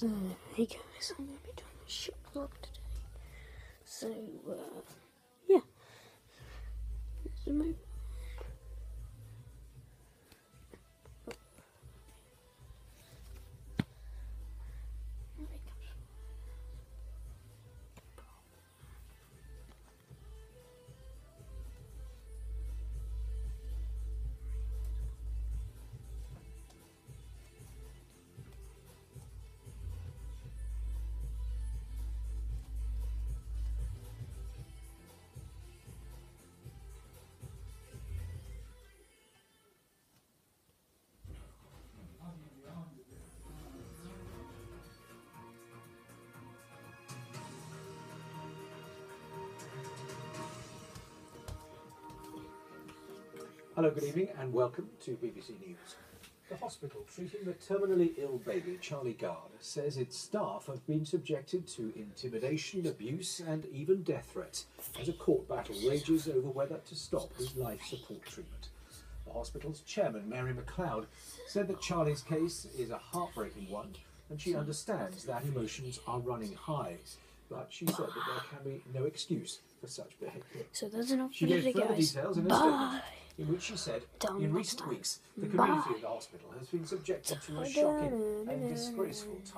So, hey guys, I'm gonna be doing a short vlog today. So, uh, yeah. This is my. Hello, good evening, and welcome to BBC News. The hospital treating the terminally ill baby, Charlie Gard, says its staff have been subjected to intimidation, abuse, and even death threats as a court battle rages over whether to stop his life support treatment. The hospital's chairman, Mary MacLeod, said that Charlie's case is a heartbreaking one, and she understands that emotions are running high. But she said that there can be no excuse for such behaviour. So, there's enough for today, guys. details in a Bye. In which she said, in recent weeks, the community of the hospital has been subjected to a shocking and disgraceful time.